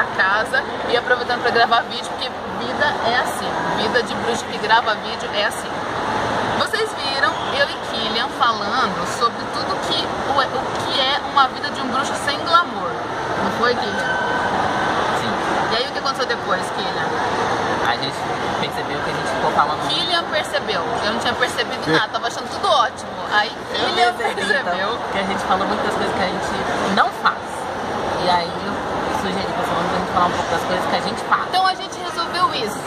para casa e aproveitando para gravar vídeo, porque vida é assim, vida de bruxo que grava vídeo é assim. Vocês viram eu e Killian falando sobre tudo que, o, o que é uma vida de um bruxo sem glamour. Não foi, Killian? Sim. E aí o que aconteceu depois, Killian? A gente percebeu que a gente ficou falando. Killian percebeu. Eu não tinha percebido nada, tava achando tudo ótimo. Aí Killian então, percebeu. que a gente falou muitas coisas que a gente não faz. E aí eu sugeri pra a gente falar um pouco das coisas que a gente faz. Então a gente resolveu isso.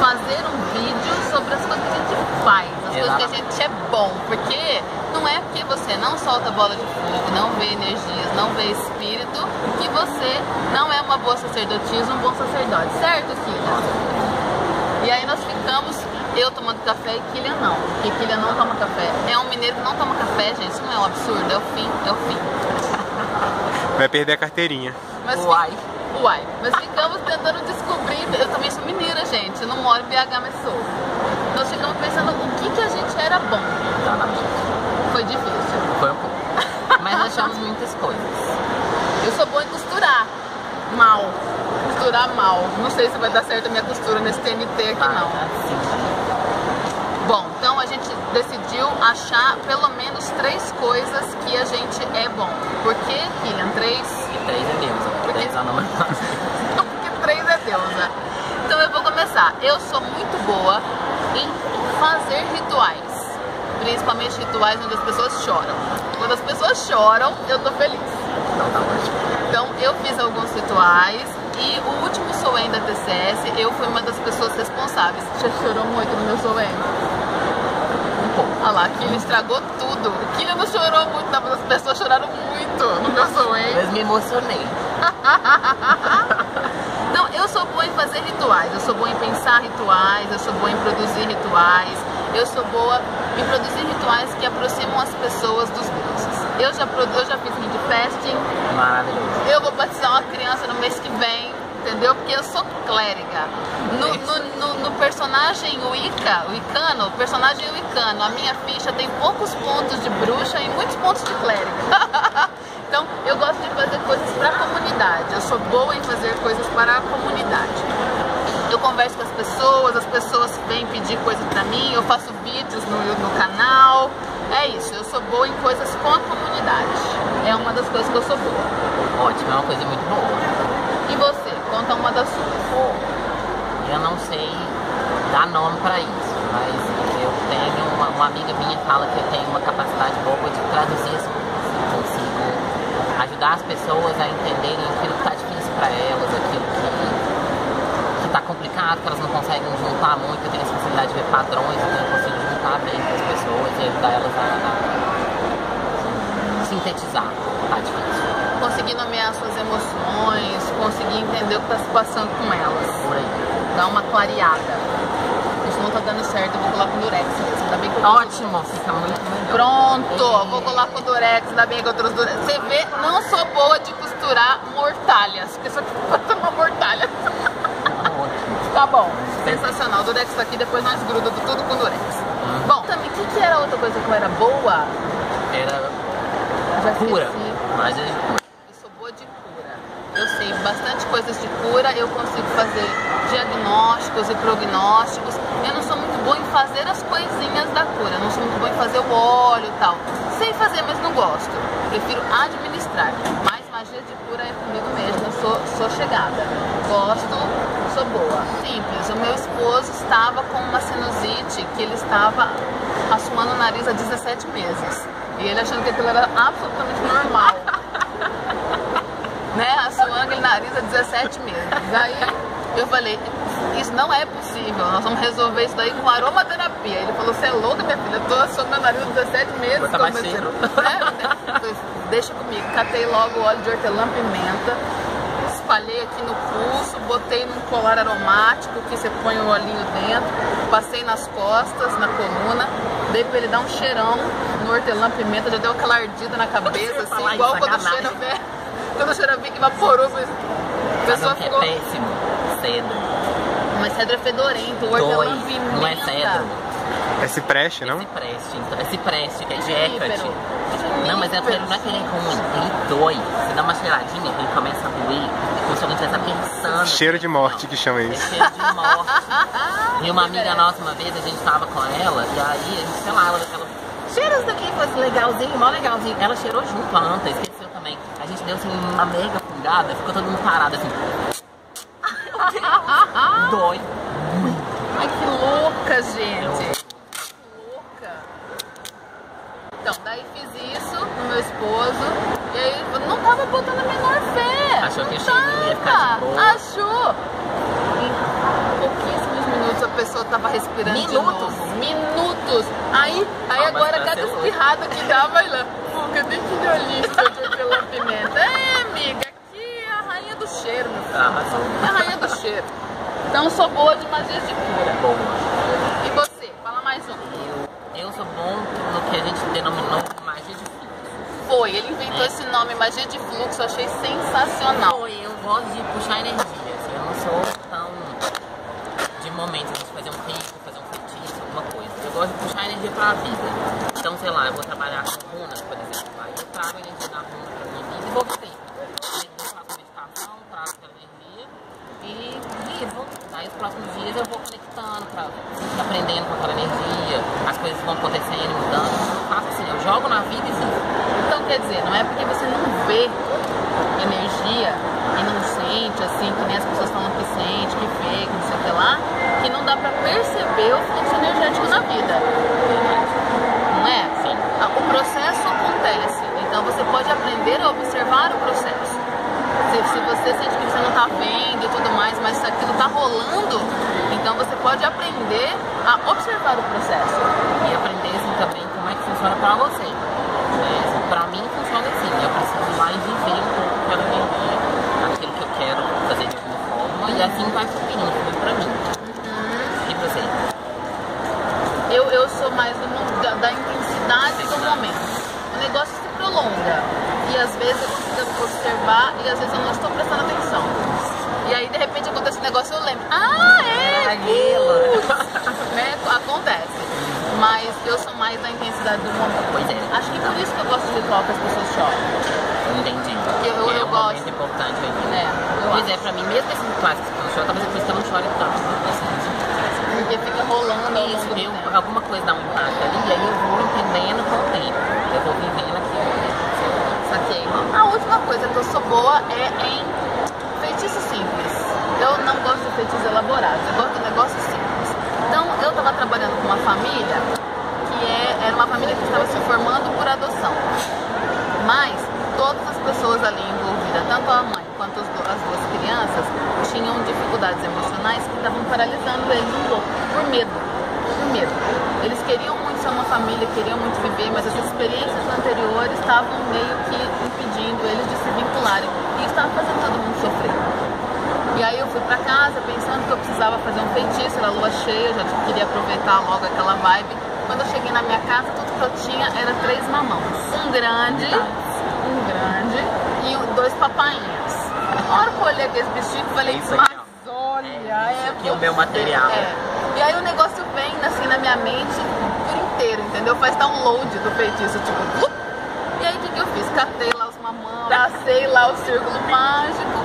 Fazer um vídeo sobre as coisas que a gente faz, as coisas que a Exatamente. gente é bom. Porque não é porque você não solta bola de fogo, não vê energias, não vê espírito, que você não é uma boa sacerdotisa, um bom sacerdote. Certo, Killian? E aí nós ficamos, eu tomando café e Killian não. Porque Killian não toma café. É um mineiro que não toma café, gente. Isso não é um absurdo, é o fim, é o fim. Vai perder a carteirinha. Mas Uai. Uai, mas ficamos tentando descobrir. Eu também sou mineira, gente. Eu não moro em BH, mas sou. Nós ficamos pensando o que, que a gente era bom. Foi difícil. Foi um pouco. Mas achamos muitas coisas. Eu sou boa em costurar. Mal. Costurar mal. Não sei se vai dar certo a minha costura nesse TNT aqui, Tá, não. Assim, Bom, então a gente decidiu achar pelo menos três coisas que a gente é bom. Por que, Killian? Três? E três é Deus. Por quê? Três é Porque três é deusa. Então eu vou começar. Eu sou muito boa em fazer rituais. Principalmente rituais onde as pessoas choram. Quando as pessoas choram, eu tô feliz. Então tá ótimo. Então eu fiz alguns rituais e o último Soen da TCS, eu fui uma das pessoas responsáveis. Já chorou muito no meu Soen? Um pouco. Olha lá, Killian estragou tudo. O Killian não chorou muito, não, mas as pessoas choraram muito meu Soen. Mas me emocionei. Não, eu sou boa em fazer rituais, eu sou boa em pensar rituais, eu sou boa em produzir rituais, eu sou boa em produzir rituais que aproximam as pessoas dos deuses. Eu já, eu já fiz fasting, Maravilhoso. eu vou batizar uma criança no mês que vem, entendeu? Porque eu sou clériga. No, no, no- no personagem Wicca, Wicano, personagem Wicano, a minha ficha tem poucos pontos de bruxa e muitos pontos de clériga. então, eu gosto de fazer coisas para a comunidade. Eu sou boa em fazer coisas para a comunidade. Eu converso com as pessoas, as pessoas vêm pedir coisas pra mim, eu faço vídeos no, no canal. É isso, eu sou boa em coisas com a comunidade. É uma das coisas que eu sou boa. Ótimo, é uma coisa muito boa. E você? Conta uma das suas. Eu não sei dar nome pra isso, mas eu tenho uma, uma amiga minha fala que eu tenho uma capacidade boa de traduzir as coisas. Ajudar as pessoas a entenderem aquilo que tá difícil pra elas, aquilo que, que tá complicado, que elas não conseguem juntar muito. Eu tenho a facilidade de ver padrões, então eu consigo juntar bem com as pessoas e ajudar elas a, a sintetizar. Tá difícil. Conseguir nomear suas emoções, conseguir entender o que está se passando com elas. Por aí. Dar uma clareada. Isso não tá dando certo, eu vou colar com durex mesmo. Ainda bem que eu Ótimo, fica muito melhor. Pronto, vou colar com durex, ainda bem que eu trouxe durex. Você vê, não sou boa de costurar mortalhas, porque isso aqui falta uma mortalha. Tá bom, sensacional. Durex tá aqui, depois nós gruda tudo com durex. Bom, também, o que, que era outra coisa que eu era boa? Era Já cura. esqueci. Mas é cura. Eu sou boa de cura. Eu sei bastante coisas de cura, eu consigo fazer diagnósticos e prognósticos. Eu não sou muito boa em fazer as coisinhas da cura, eu não sou muito boa em fazer o óleo e tal. Sei fazer, mas não gosto. Prefiro administrar. Mas magia de cura é comigo mesmo, sou, sou chegada. Gosto, sou boa. Simples, o meu esposo estava com uma sinusite que ele estava assumando o nariz há 17 meses. E ele achando que aquilo era absolutamente normal né, assoando aquele nariz há 17 meses. Aí eu falei, isso não é possível, nós vamos resolver isso daí com aromaterapia. Ele falou, você é louca, minha filha, eu tô assoando meu nariz há 17 meses. Bota como cheiro. né? Deixa comigo, catei logo o óleo de hortelã-pimenta, espalhei aqui no pulso, botei num colar aromático que você põe o olhinho dentro, passei nas costas, na coluna, dei pra ele dar um cheirão no hortelã-pimenta, já deu aquela ardida na cabeça, assim, igual quando cheira. Quando o cheiro que evaporou, mas a pessoa ficou. é péssimo? Cedro. Mas cedro é fedorento, o Dói. hortelã-pimenta. Não é cedro. É cipreste, não? É cipreste, então, é cipreste, que é. Junípero. Não, mas é aquele, não é aquele ruim, ele dói. Você dá uma cheiradinha, ele começa a doer, como se alguém estivesse pensando. Cheiro de morte que chama É isso. cheiro de morte. E uma amiga nossa, uma vez, a gente tava com ela, e aí, a gente, sei lá, ela falou, cheira isso daqui, foi legalzinho, mó legalzinho. Ela cheirou junto a anta, esqueceu também. A gente deu assim uma mega fungada, ficou todo mundo parado assim. Dói. Ai, que louca, gente. Que louca. Então, daí fiz isso no meu esposo. E aí eu não tava botando a menor fé. Achou que não de tava. Achou. Em pouquíssimos minutos a pessoa tava respirando Minutos? Minutos. Aí, aí agora cada espirrada que dá, vai lá. Pô, cadê que olhista de aquela pimenta? É, amiga, aqui é a rainha do cheiro, meu filho. Ah, arrasou. É a rainha do cheiro. Então sou boa de magias de cura. Boa. E você? Fala mais um. Eu, eu sou bom no que a gente denominou magia de fluxo. Foi, ele inventou esse nome, magia de fluxo, eu achei sensacional. Foi, eu gosto de puxar energia, assim, eu não sou tão de momento, de fazer um rito, fazer um feitiço, alguma coisa. Eu gosto de puxar energia pra vida. Então, sei lá, eu vou trabalhar com runas, por exemplo. Aí eu trago energia da runa pra minha vida e vou viver. Aí eu faço meditação, trago aquela energia e vivo. Aí os próximos dias eu vou conectando, pra, aprendendo com aquela energia, as coisas vão acontecendo, mudando. Eu faço assim, eu jogo na vida e vivo. Então quer dizer, não é porque você não vê energia e não sente, assim, que nem as pessoas falam que sente, que vê, que não sei o que lá, que não dá pra perceber o fluxo energético na vida. Não é? Sim. Ah, O processo acontece, então você pode aprender a observar o processo. Se, se você sente que você não está vendo e tudo mais, mas se aquilo está rolando, então você pode aprender a observar o processo. e aprender assim, também como é que funciona pra você. É, assim, pra mim funciona assim, eu preciso ir lá e viver um pouco energia, aquilo que eu quero fazer de alguma forma, e assim vai fluindo, flui pra mim. E pra você? Eu, eu sou mais do da, da intensidade do momento. O negócio se prolonga. E às vezes observar e às vezes eu não estou prestando atenção. E aí de repente acontece um negócio e eu lembro. Ah, é! Putz", né? Acontece. Mas eu sou mais da intensidade do momento. Pois é. Acho que por isso que eu gosto de ritual que as pessoas choram. Entendi. Eu- eu- é eu um gosto. momento importante aí. É, eu Pois acho. é, pra mim, mesmo esses rituais que você chora, talvez é que eu não chore tanto. Assim, Porque fica rolando isso, eu, alguma coisa dá um impacto ali, e aí eu vou entendendo com o tempo. Eu vou vivendo. A última coisa que eu sou boa é em feitiços simples. Eu não gosto de feitiços elaborados, eu gosto de negócios simples. Então, eu estava trabalhando com uma família que é, era uma família que estava se formando por adoção. Mas todas as pessoas ali envolvidas, tanto a mãe quanto as duas crianças, tinham dificuldades emocionais que estavam paralisando eles um pouco, por medo. Por medo. Eles queriam muito ser uma família, queriam muito viver, mas as experiências anteriores estavam meio que impedindo eles de se vincularem. E isso estava fazendo todo mundo sofrer. E aí eu fui pra casa pensando que eu precisava fazer um feitiço, era lua cheia, eu já queria aproveitar logo aquela vibe. Quando eu cheguei na minha casa, tudo que eu tinha era três mamãos. Um grande, um grande e dois papainhas. Na hora que eu olhei aqueles bichinhos, falei, aqui, mas olha, É é aqui, o meu você." material. É. E aí o negócio vem assim na minha mente por inteiro, entendeu? Faz download do feitiço, tipo, plup. e aí o que, que eu fiz? Catei lá os mamãos, tracei lá o círculo mágico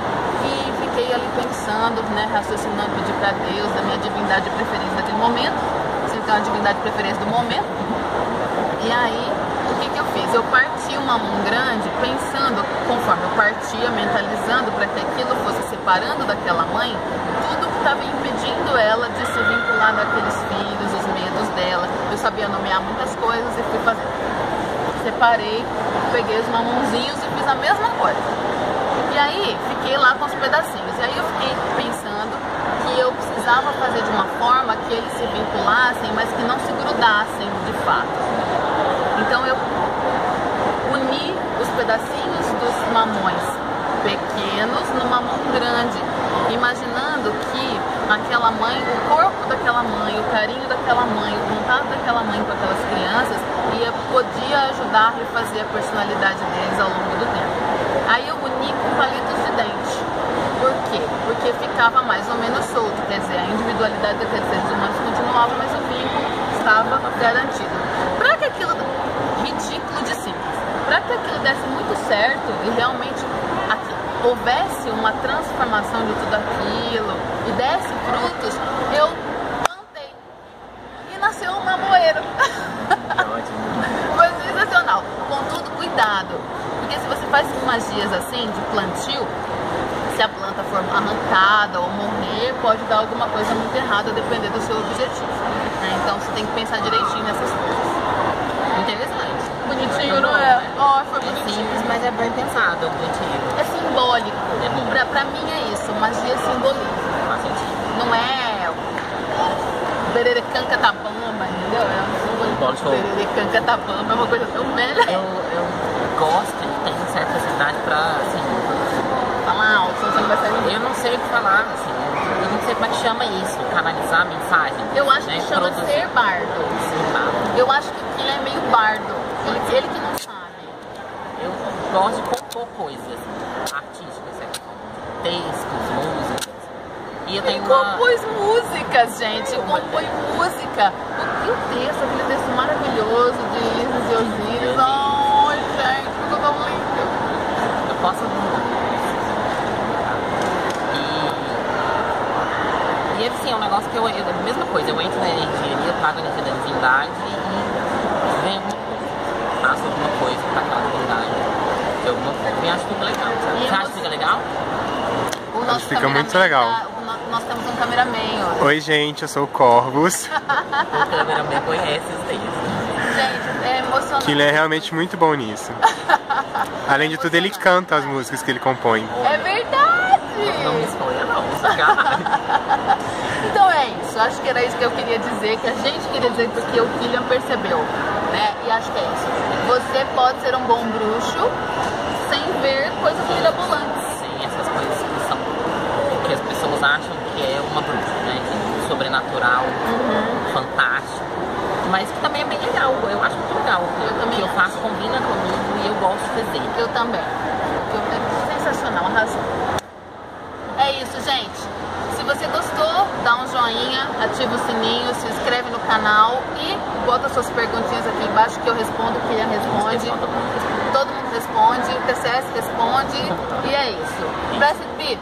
e fiquei ali pensando, né, raciocinando, pedir pra Deus, da minha divindade de preferência daquele momento, se tem uma divindade de preferência do momento. E aí, o que, que eu fiz? Eu parti uma mão grande pensando, conforme eu partia, mentalizando para que aquilo fosse separando daquela mãe, tudo que estava impedindo ela de se vincular daqueles filhos, os medos dela. Eu sabia nomear muitas coisas e fui fazendo. Separei, peguei os mamãozinhos e fiz a mesma coisa. E aí, fiquei lá com os pedacinhos. E aí eu fiquei pensando que eu precisava fazer de uma forma que eles se vinculassem, mas que não se grudassem de fato. Então eu uni os pedacinhos dos mamões grande, imaginando que aquela mãe, o corpo daquela mãe, o carinho daquela mãe, o contato daquela mãe com aquelas crianças ia, podia ajudar a refazer a personalidade deles ao longo do tempo. Aí eu uni com palitos de dente. Por quê? Porque ficava mais ou menos solto, quer dizer, a individualidade daqueles seres humanos continuava, mas o vínculo estava garantido. Para que aquilo ridículo de simples, para que aquilo desse muito certo e realmente houvesse uma transformação de tudo aquilo e desse frutos, eu plantei e nasceu um mamoeiro. Foi sensacional. Contudo, cuidado, porque se você faz magias assim de plantio se a planta for arrancada ou morrer, pode dar alguma coisa muito errada, depender do seu objetivo. Né? Então você tem que pensar direitinho nessas coisas. Interessante. Bonitinho, não é? Ó, oh, foi É bonitinho. simples, mas é bem pensado o objetivo. É simbólico. É pra, pra mim é isso, magia. Faz sentido. Não é bererecanca tabamba, entendeu? É um show. bererecanca tabamba, é uma coisa tão velha. Eu, eu gosto e tenho certa facilidade pra, assim, Fala alto, você não vai sair. eu não sei o que falar, assim, eu não sei como é que chama isso, canalizar a mensagem. Eu acho né, que chama produzir. ser bardo. Ser bardo. Eu acho que ele é meio bardo. Ele, ele que não sabe. Eu gosto de compor coisas artísticas, certo? textos, músicas. E eu Ele tenho uma... compôs músicas, gente. Compõe música. E o texto, aquele texto maravilhoso de Isis e Osíris. Ai, gente, ficou tão lindo. Eu posso. E. E assim, é um negócio que eu. eu a mesma coisa, eu entro na energia ali, eu trago a energia da divindade e venho alguma coisa. Faço alguma coisa pra aquela divindade. De alguma forma. E acho que fica legal, sabe? E Você acha você- que fica legal? O nosso fica cameraman muito legal. Nós temos um cameraman hoje. Oi, gente, eu sou o Corvus. O cameraman conhece os textos. Gente, é emocionante. Que ele é realmente muito bom nisso. Além de tudo, ele canta as músicas que ele compõe. É verdade! Não me escolha, não. Então é isso, acho que era isso que eu queria dizer, que a gente queria dizer porque o Killian percebeu, né? E acho que é isso. Você pode ser um bom bruxo sem ver coisas mirabolantes. Sim, essas coisas que são. que as pessoas acham uma bruxa, né? Sobrenatural, Uhum. fantástico. Mas que também é bem legal. Eu acho muito legal. Eu também que eu faço combina comigo e eu gosto de fazer. Eu também. Eu, é sensacional, arrasou. É isso, gente. Se você gostou, dá um joinha, ativa o sininho, se inscreve no canal e bota suas perguntinhas aqui embaixo que eu respondo, que ele responde. Todo mundo Todo mundo responde, o TCS responde e é isso. Blessed be!